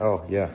Oh, yeah.